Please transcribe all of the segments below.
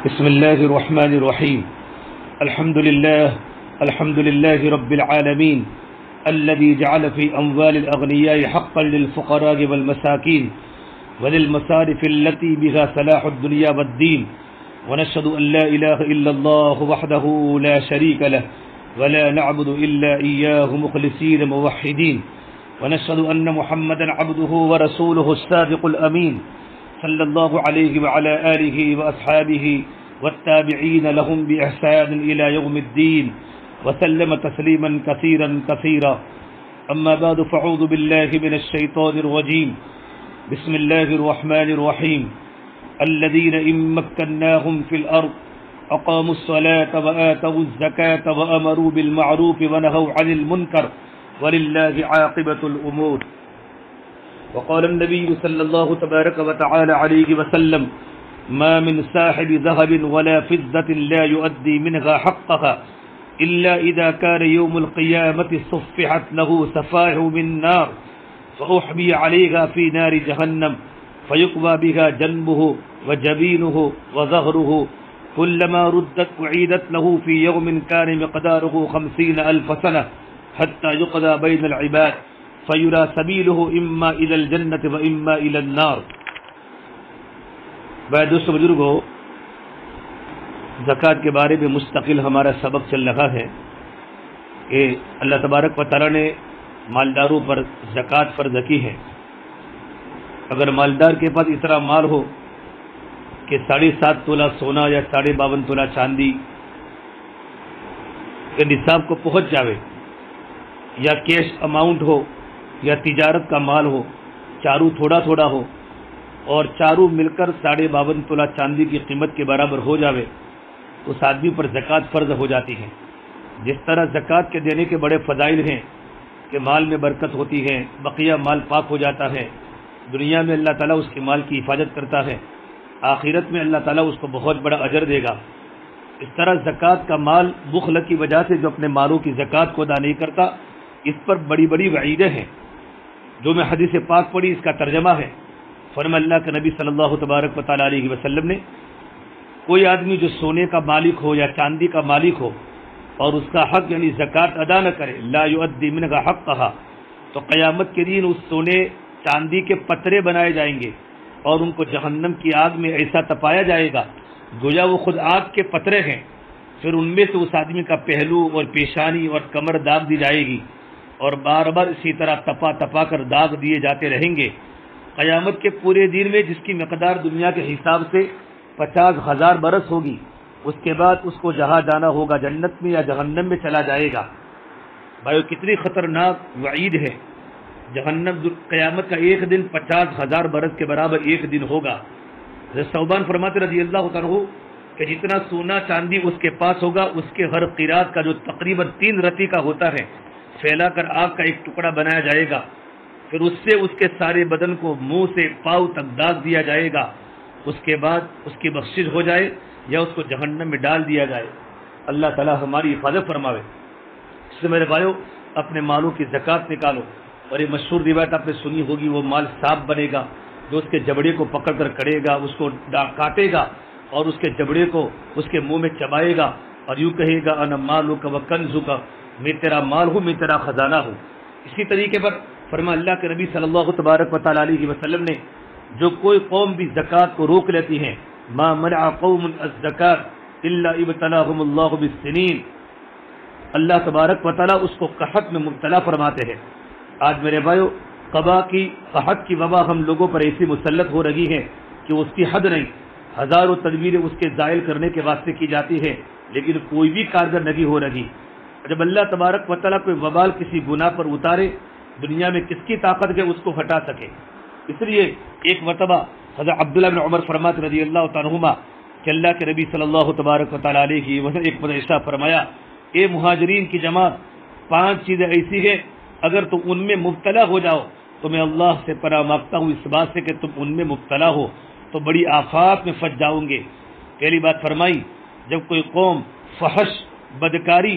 بسم الله الرحمن الرحيم. الحمد لله الحمد لله رب العالمين الذي جعل في أموال الأغنياء حقا للفقراء والمساكين وللمصارف التي بها صلاح الدنيا والدين. ونشهد أن لا إله إلا الله وحده لا شريك له ولا نعبد إلا إياه مخلصين موحدين. ونشهد أن محمدا عبده ورسوله الصادق الأمين. صلى الله عليه وعلى آله وأصحابه والتابعين لهم بإحسان إلى يوم الدين وسلم تسليما كثيرا كثيرا. أما بعد فعوذ بالله من الشيطان الرجيم. بسم الله الرحمن الرحيم. الذين إن مكناهم في الأرض أقاموا الصلاة وآتوا الزكاة وأمروا بالمعروف ونهوا عن المنكر ولله عاقبة الأمور. وقال النبي صلى الله تبارك وتعالى عليه وسلم ما من صاحب ذهب ولا فضة لا يؤدي منها حقها إلا إذا كان يوم القيامة صفحت له سفاح من نار فأحمي عليها في نار جهنم فيقوى بها جنبه وجبينه وظهره كلما ردت أعيدت له في يوم كان مقداره خمسين ألف سنة حتى يقضى بين العباد. فيرى سبيله إما إلى الجنة وإما إلى النار۔ بعد دوستو بزرگو، زکوٰۃ کے بارے میں مستقل ہمارا سبق چل رہا ہے کہ اللہ تبارک و تعالیٰ نے مالداروں پر زکوٰۃ فرض کی ہے۔ اگر مالدار کے پاس اتنا مال ہو کہ ساڑھے سات تولہ سونا یا ساڑھے باون تولہ چاندی کے نصاب کو پہنچ جاوے یا کیش اماؤنٹ ہو یا تجارت کا مال ہو چاروں تھوڑا تھوڑا ہو، اور چاروں مل کر ساڑھے باون تولہ چاندی کی قیمت کے برابر ہو جاوے، اس آدمی پر زکوٰۃ فرض ہو جاتی ہے جس طرح زکوٰۃ کے دینے کے بڑے فضائل ہیں، کہ مال میں برکت ہوتی ہے، بقیہ مال پاک ہو جاتا ہے، دنیا میں اللہ تعالیٰ اس کے مال کی حفاظت کرتا ہے، آخرت میں اللہ تعالیٰ اس کو بہت بڑا اجر دے گا۔ اس طرح زکوٰۃ کا مال بخل کی وجہ سے جو اپنے مالوں کی زکوٰۃ کو ادا نہیں کرتا، اس پر بڑی بڑی وعیدیں ہیں۔ جو میں حدیث پاک پڑھی، اس کا ترجمہ ہے۔ فرم اللہ کے نبی صلی اللہ تبارک و تعالیٰ علیہ وسلم نے، کوئی آدمی جو سونے کا مالک ہو یا چاندی کا مالک ہو اور اس کا حق یعنی زکوٰۃ ادا نہ کرے، لا من کا حق کہا تو قیامت کے دن اس سونے چاندی کے پترے بنائے جائیں گے اور ان کو جہنم کی آگ میں ایسا تپایا جائے گا، گویا وہ خود آگ کے پترے ہیں۔ پھر ان میں سے اس آدمی کا پہلو اور پیشانی اور کمر داغ دی جائے گی۔ اور بار بار اسی طرح تپا تپا کر داغ دیے جاتے رہیں گے۔ قیامت کے پورے دن میں جس کی مقدار دنیا کے حساب سے پچاس ہزار برس ہوگی، اس کے بعد اس کو جہاں جانا ہوگا، جنت میں یا جہنم میں چلا جائے گا۔ بھائی کتنی خطرناک وعید ہے۔ جہنم قیامت کا ایک دن پچاس ہزار برس کے برابر ایک دن ہوگا۔ صوبان فرماتے رضی اللہ عنہ کہ جتنا سونا چاندی اس کے پاس ہوگا، اس کے ہر قیرات کا جو تقریباً تین رتی کا ہوتا ہے پھیلا کر آگ کا ایک ٹکڑا بنایا جائے گا۔ پھر اس سے اس کے سارے بدن کو منہ سے پاؤ تک داغ دیا جائے گا۔ اس کے بعد اس کی بخشش ہو جائے یا اس کو جہنم میں ڈال دیا جائے۔ اللہ تعالیٰ ہماری حفاظت فرماوے۔ اس سے میرے بھائیو، اپنے مالوں کی زکوٰۃ نکالو۔ اور یہ مشہور روایت آپ نے سنی ہوگی، وہ مال صاف بنے گا، جو اس کے جبڑے کو پکڑ کر کڑے گا، اس کو کاٹے گا اور اس کے جبڑے کو اس کے منہ میں چبائے گا۔ اور یوں کہے گا ان مالو کا وہ کنزو کا میں تیرا مال ہوں، میں تیرا خزانہ ہوں۔ اسی طریقے پر فرما اللہ کے نبی صلی اللہ تبارک و تعالیٰ علیہ وسلم نے، جو کوئی قوم بھی زکوٰۃ کو روک لیتی ہیں، ما منع قوم الزکات الا ابتلاهم اللہ بالسنین اللہ تبارک و تعالیٰ اس کو قحط میں مبتلا فرماتے ہیں۔ آج میرے بھائیو، قبا کی، قحط کی وبا ہم لوگوں پر ایسی مسلط ہو رہی ہے کہ اس کی حد نہیں۔ ہزاروں تدبیریں اس کے زائل کرنے کے واسطے کی جاتی ہے لیکن کوئی بھی کارگر نہیں ہو رہی۔ جب اللہ تبارک و تعالیٰ کوئی وبال کسی گناہ پر اتارے، دنیا میں کس کی طاقت کے اس کو ہٹا سکے؟ اس لیے ایک مرتبہ حضرت عبداللہ بن عمر فرمات رضی اللہ تعالیٰ کہ اللہ کے نبی صلی اللہ تبارک و تعالیٰ علیہ کی وسلم ایک مدرسہ فرمایا، اے مہاجرین کی جماعت، پانچ چیزیں ایسی ہیں، اگر تم ان میں مبتلا ہو جاؤ، تو میں اللہ سے پناہ مانگتا ہوں، اس بات سے کہ تم ان میں مبتلا ہو، تو بڑی آفات میں پھنس جاؤں گے۔ پہلی بات فرمائی، جب کوئی قوم فحش، بدکاری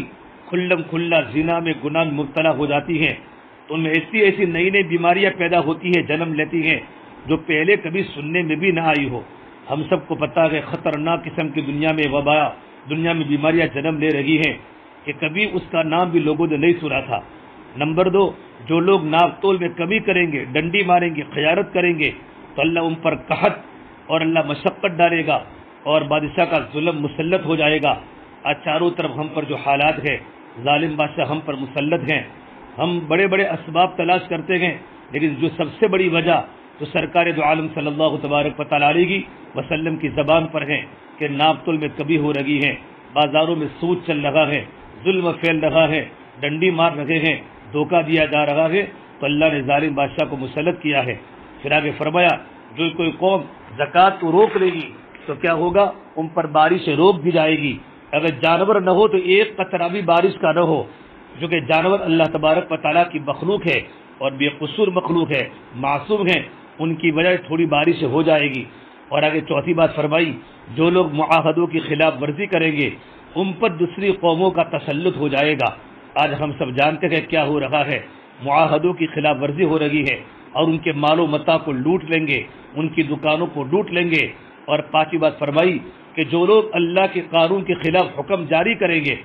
کھلم کھلا زنا میں گناہ مبتلا ہو جاتی ہے تو ان میں ایسی ایسی نئی نئی بیماریاں پیدا ہوتی ہیں، جنم لیتی ہیں، جو پہلے کبھی سننے میں بھی نہ آئی ہو۔ ہم سب کو پتا ہے، خطرناک قسم کی دنیا میں وبا، دنیا میں بیماریاں جنم لے رہی ہیں۔ کہ کبھی اس کا نام بھی لوگوں نے نہیں سنا تھا۔ نمبر دو، جو لوگ ناپ تول میں کمی کریں گے، ڈنڈی ماریں گے خیارت کریں گے، تو اللہ ان پر قحط اور اللہ مشقت ڈالے گا اور بادشاہ کا ظلم مسلط ہو جائے گا۔ آج چاروں طرف ہم پر جو حالات ہیں ظالم بادشاہ ہم پر مسلط ہیں۔ ہم بڑے بڑے اسباب تلاش کرتے ہیں، لیکن جو سب سے بڑی وجہ تو سرکار دو عالم صلی اللہ تبارک و تعالی کی وسلم کی زبان پر ہے کہ ناپتل میں کبھی ہو رہی ہے، بازاروں میں سود چل رہا ہے، ظلم پھیل رہا ہے، ڈنڈی مار رہے ہیں، دھوکہ دیا جا رہا ہے۔ تو اللہ نے ظالم بادشاہ کو مسلط کیا ہے۔ پھر آگے فرمایا، جو کوئی قوم زکوٰۃ کو روک لے گی تو کیا ہوگا؟ ان پر بارش روک دی جائے گی۔ اگر جانور نہ ہو تو ایک قطرہ بھی بارش کا نہ ہو جو کہ جانور اللہ تبارک و تعالیٰ کی مخلوق ہے اور بے قصور مخلوق ہے، معصوم ہے ان کی وجہ تھوڑی بارش ہو جائے گی۔ اور آگے چوتھی بات فرمائی، جو لوگ معاہدوں کی خلاف ورزی کریں گے، ان پر دوسری قوموں کا تسلط ہو جائے گا۔ آج ہم سب جانتے ہیں کیا ہو رہا ہے۔ معاہدوں کی خلاف ورزی ہو رہی ہے اور ان کے مال و متا کو لوٹ لیں گے، ان کی دکانوں کو لوٹ لیں گے۔ اور پانچویں بات فرمائی کہ جو لوگ اللہ کے قانون کے خلاف حکم جاری کریں گے،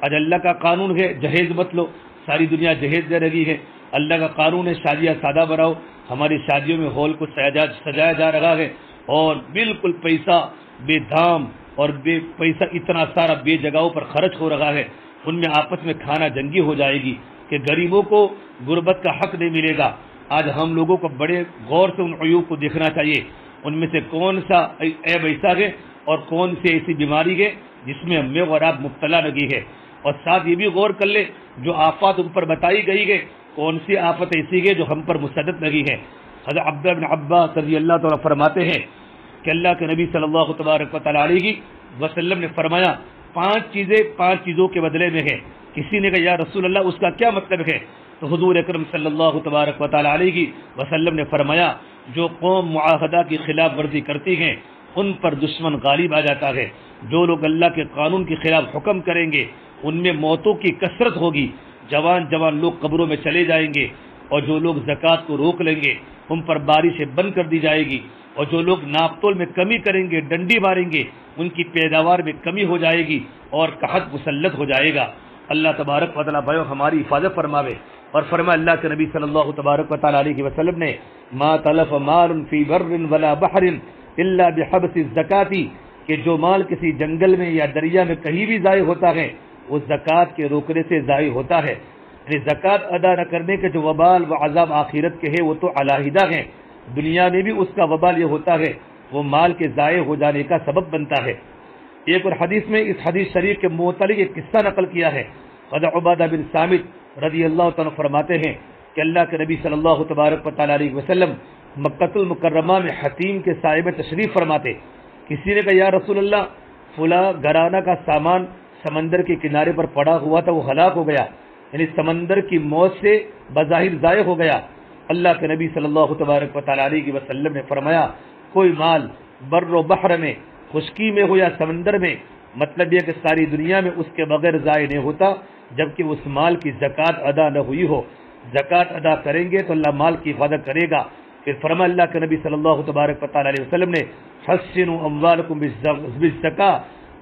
آج اللہ کا قانون ہے، جہیز مت لو، ساری دنیا جہیز دے رہی ہے۔ اللہ کا قانون ہے، شادیاں سادہ بناؤ۔ ہماری شادیوں میں ہال کو سجایا جا رہا ہے۔ اور بالکل پیسہ، بے دھام اور بے پیسہ اتنا سارا بے جگہوں پر خرچ ہو رہا ہے۔ ان میں آپس میں کھانا جنگی ہو جائے گی کہ غریبوں کو غربت کا حق نہیں ملے گا۔ آج ہم لوگوں کو بڑے غور سے ان عیوب کو دیکھنا چاہیے۔ ان میں سے کون سا ایب ایسا ہے اور کون سی ایسی بیماری ہے جس میں ہمیں اور آپ مبتلا لگی ہے؟ اور ساتھ یہ بھی غور کر لے، جو آفات ان پر بتائی گئی ہے، کون سی آفت ایسی ہے جو ہم پر مسدت لگی ہے؟ حضرت عبد بن عبا صلی اللہ تعالیٰ فرماتے ہیں کہ اللہ کے نبی صلی اللہ تبارک و تعالی وسلم نے فرمایا، پانچ چیزیں پانچ چیزوں کے بدلے میں ہیں۔ کسی نے کہا، یا رسول اللہ، اس کا کیا مطلب ہے؟ تو حضور اکرم صلی اللہ تبارک و تعالی علیہ وسلم نے فرمایا، جو قوم معاہدہ کی خلاف ورزی کرتی ہیں ان پر دشمن غالب آ جاتا ہے۔ جو لوگ اللہ کے قانون کے خلاف حکم کریں گے، ان میں موتوں کی کثرت ہوگی۔ جوان جوان لوگ قبروں میں چلے جائیں گے اور جو لوگ زکوٰۃ کو روک لیں گے، ان پر بارشیں بند کر دی جائے گی۔ اور جو لوگ ناپتول میں کمی کریں گے، ڈنڈی ماریں گے، ان کی پیداوار میں کمی ہو جائے گی اور قحط مسلط ہو جائے گا۔ اللہ تبارک و تعالیٰ بھائی ہماری حفاظت فرماوے۔ اور فرما اللہ کے نبی صلی اللہ تبارک و تعالیٰ علیہ وسلم نے، ما تلف مال فی بر ولا بحر الا بحبس الزکاتی کہ جو مال کسی جنگل میں یا دریا میں کہیں بھی ضائع ہوتا ہے، وہ زکوٰۃ کے روکنے سے ضائع ہوتا ہے۔ یعنی زکوٰۃ ادا نہ کرنے کے جو وبال و عذاب آخرت کے ہیں، وہ تو علیحدہ ہیں۔ دنیا میں بھی اس کا وبال یہ ہوتا ہے، وہ مال کے ضائع ہو جانے کا سبب بنتا ہے۔ ایک اور حدیث میں اس حدیث شریف کے متعلق ایک قصہ نقل کیا ہے۔ خدا عبادہ بن سامد رضی اللہ تعالیٰ فرماتے ہیں کہ اللہ کے نبی صلی اللہ تبارک و تعالیٰ علیہ وسلم مکت المکرمہ میں حتیم کے سائے میں تشریف فرماتے، کسی نے کہا، یا رسول اللہ، فلاں گھرانہ کا سامان سمندر کے کنارے پر پڑا ہوا تھا، وہ ہلاک ہو گیا۔ یعنی سمندر کی موت سے بظاہر ضائع ہو گیا۔ اللہ کے نبی صلی اللہ تبارک و تعالیٰ علیہ وسلم نے فرمایا، کوئی مال بر و بحر میں، خشکی میں ہو یا سمندر میں مطلب یہ کہ ساری دنیا میں اس کے بغیر ضائع نہیں ہوتا، جبکہ اس مال کی زکوٰۃ ادا نہ ہوئی ہو۔ زکوٰۃ ادا کریں گے تو اللہ مال کی حفاظت کرے گا۔ پھر فرما اللہ کے نبی صلی اللہ تبارک تعالیٰ علیہ وسلم نے حسن اموال کو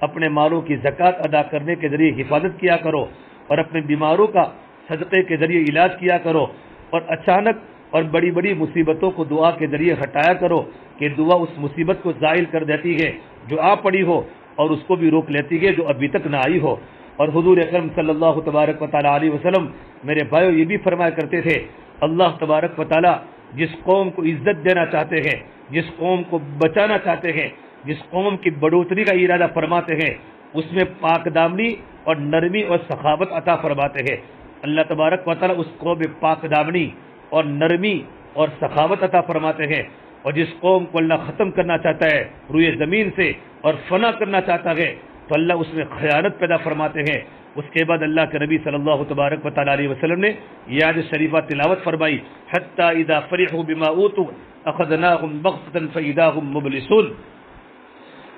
اپنے مالوں کی زکوٰۃ ادا کرنے کے ذریعے حفاظت کیا کرو اور اپنے بیماروں کا صدقے کے ذریعے علاج کیا کرو اور اچانک اور بڑی بڑی مصیبتوں کو دعا کے ذریعے ہٹایا کرو کہ دعا اس مصیبت کو زائل کر دیتی ہے جو آ پڑی ہو اور اس کو بھی روک لیتی ہے جو ابھی تک نہ آئی ہو۔ اور حضور اکرم صلی اللہ تبارک و تعالیٰ علیہ وسلم، میرے بھائیو، یہ بھی فرمایا کرتے تھے، اللہ تبارک و تعالیٰ جس قوم کو عزت دینا چاہتے ہیں، جس قوم کو بچانا چاہتے ہیں، جس قوم کی بڑھوتری کا ارادہ فرماتے ہیں، اس میں پاک دامنی اور نرمی اور سخاوت عطا فرماتے ہیں۔ اللہ تبارک و تعالیٰ اس قوم پاک دامنی اور نرمی اور سخاوت عطا فرماتے ہیں۔ اور جس قوم کو اللہ ختم کرنا چاہتا ہے، روئے زمین سے اور فنا کرنا چاہتا ہے، تو اللہ اس میں خیانت پیدا فرماتے ہیں۔ اس کے بعد اللہ کے نبی صلی اللہ تبارک و تعالیٰ علیہ وسلم نے یاد شریفہ تلاوت فرمائی، حتیٰ اذا فرحوا بما اوتوا اخذناهم بغتة فاذا مبلسون۔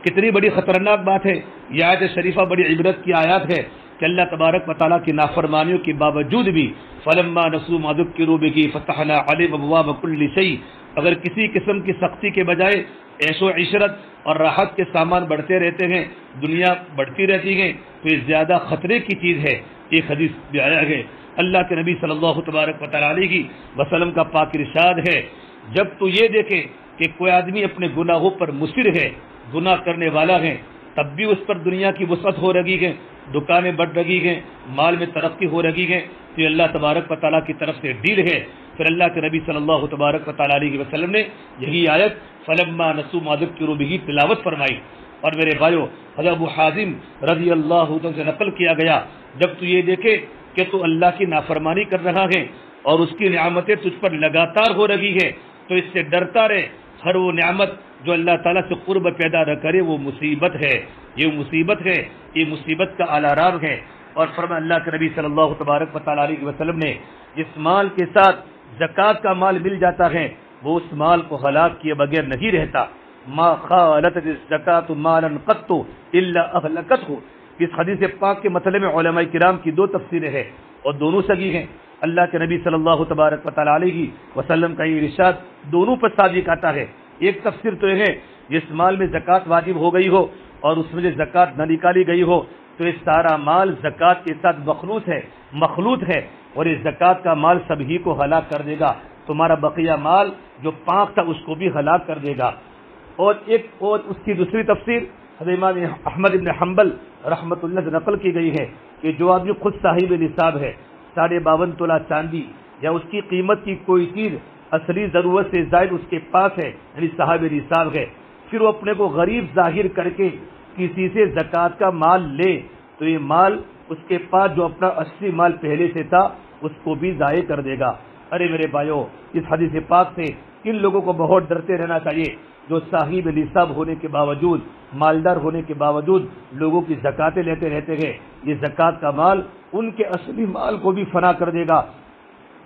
کتنی بڑی خطرناک بات ہے یاد شریفہ بڑی عبرت کی آیات ہے کہ اللہ تبارک و تعالیٰ کی نافرمانیوں کے باوجود بھی فلما نسو مادب کی روبے کی فتح علم ابواب کل اگر کسی قسم کی سختی کے بجائے ایش و عشرت اور راحت کے سامان بڑھتے رہتے ہیں، دنیا بڑھتی رہتی ہے تو یہ زیادہ خطرے کی چیز ہے۔ ایک حدیث بھی آیا ہے۔ اللہ کے نبی صلی اللہ تبارک و تعالی کی وسلم کا پاک ارشاد ہے۔ جب تو یہ دیکھے کہ کوئی آدمی اپنے گناہوں پر مصر ہے، گناہ کرنے والا ہے، تب بھی اس پر دنیا کی وسعت ہو رہی ہے، دکانیں بڑھ رہی ہیں، مال میں ترقی ہو رہی ہے۔ تو یہ اللہ تبارک و تعالیٰ کی طرف سے ڈیل ہے۔ پھر اللہ کے نبی صلی اللہ تبارک و تعالیٰ علیہ وسلم نے یہی آیت فلما نسو مادب کی روبی تلاوت فرمائی۔ اور میرے بھائیو، حضرت حاضم رضی اللہ سے نقل کیا گیا۔ جب تو یہ دیکھے کہ تو اللہ کی نافرمانی کر رہا ہے اور اس کی نعمتیں تجھ پر لگاتار ہو رہی ہے تو اس سے ڈرتا رہے۔ ہر وہ نعمت جو اللہ تعالیٰ سے قرب پیدا نہ کرے، وہ مصیبت ہے۔ یہ مصیبت ہے، یہ مصیبت کا الارام ہے۔ اور فرما اللہ کے نبی صلی اللہ تبارک و تعالیٰ علیہ وسلم نے جس مال کے ساتھ زکوٰۃ کا مال مل جاتا ہے وہ اس مال کو ہلاک کیے بغیر نہیں رہتا۔ ما خالت زکات مالا قط الا اهلكت ہو اس حدیث پاک کے مطلب میں علماء کرام کی دو تفسیریں ہیں اور دونوں سگی ہیں۔ اللہ کے نبی صلی اللہ تبارک و تعالی علیہ وسلم کا یہ ارشاد دونوں پر صادق آتا ہے۔ ایک تفسیر تو یہ ہے، جس مال میں زکوٰۃ واجب ہو گئی ہو اور اس میں زکوٰۃ نہ نکالی گئی ہو، تو یہ سارا مال زکوٰۃ کے ساتھ مخلوط ہے مخلوط ہے اور اس زکوٰۃ کا مال سبھی کو ہلاک کر دے گا۔ تمہارا بقیہ مال جو پاک تھا اس کو بھی ہلاک کر دے گا۔ اور ایک اور اس کی دوسری تفسیر حضرت احمد ابن حنبل رحمت اللہ سے نقل کی گئی ہے کہ جو آدمی خود صاحب نصاب ہے، ساڑھے باون تولا چاندی، یا اس کی قیمت کی کوئی چیز اصلی ضرورت سے زائد اس کے پاس ہے یعنی صاحب نصاب ہے، پھر وہ اپنے کو غریب ظاہر کر کے کسی سے زکوٰۃ کا مال لے، تو یہ مال اس کے پاس جو اپنا اصلی مال پہلے سے تھا، اس کو بھی ضائع کر دے گا۔ ارے میرے بھائیوں اس حدیث پاک سے کن لوگوں کو بہت ڈرتے رہنا چاہیے؟ جو صاحب نصاب ہونے کے باوجود، مالدار ہونے کے باوجود لوگوں کی زکاتیں لیتے رہتے ہیں۔ یہ زکوٰۃ کا مال ان کے اصلی مال کو بھی فنا کر دے گا۔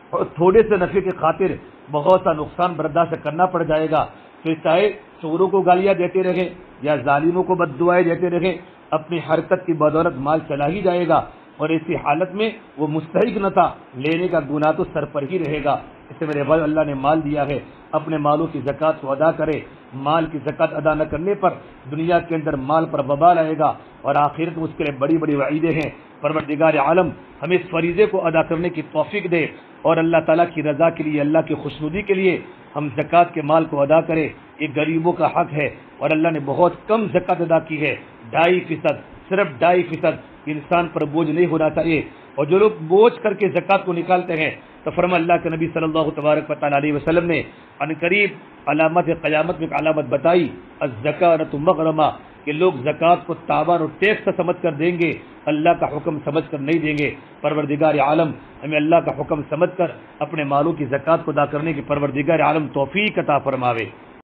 اور تھوڑے سے نفے کی خاطر بہت سا نقصان برداشت کرنا پڑ جائے گا۔ پھر چاہے چوروں کو گالیاں دیتے رہیں یا ظالموں کو بد دعائیں دیتے رہیں اپنی حرکت کی بدولت مال چلا ہی جائے گا۔ اور ایسی حالت میں وہ مستحق نہ تھا۔ لینے کا گناہ تو سر پر ہی رہے گا۔ اسے میرے بھائی اللہ نے مال دیا ہے۔ اپنے مالوں کی زکوٰۃ کو ادا کرے۔ مال کی زکوٰۃ ادا نہ کرنے پر دنیا کے اندر مال پر ببال آئے گا اور آخرت میں اس کے لیے بڑی بڑی وعیدیں ہیں۔ پروردگار عالم، ہمیں اس فریضے کو ادا کرنے کی توفیق دے۔ اور اللہ تعالیٰ کی رضا کے لیے، اللہ کی خوشنودی کے لیے ہم زکوٰۃ کے مال کو ادا کرے یہ غریبوں کا حق ہے۔ اور اللہ نے بہت کم زکوٰۃ ادا کی ہے۔ ڈھائی فیصد، صرف ڈھائی فیصد۔ انسان پر بوجھ نہیں ہونا چاہیے۔ اور جو لوگ بوجھ کر کے زکوٰۃ کو نکالتے ہیں، تو فرما اللہ کے نبی صلی اللہ تبارک و تعالیٰ علیہ وسلم نے ان قریب علامت قیامت میں ایک علامت بتائی الزکات مغرمہ، کہ لوگ زکوٰۃ کو تاوان اور ٹیکس سمجھ کر دیں گے، اللہ کا حکم سمجھ کر نہیں دیں گے۔ پروردگار عالم، ہمیں اللہ کا حکم سمجھ کر اپنے مالوں کی زکوٰۃ کو ادا کرنے کی پروردگار عالم توفیق عطا فرماوے۔